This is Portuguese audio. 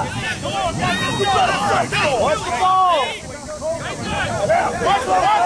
Watch the ball.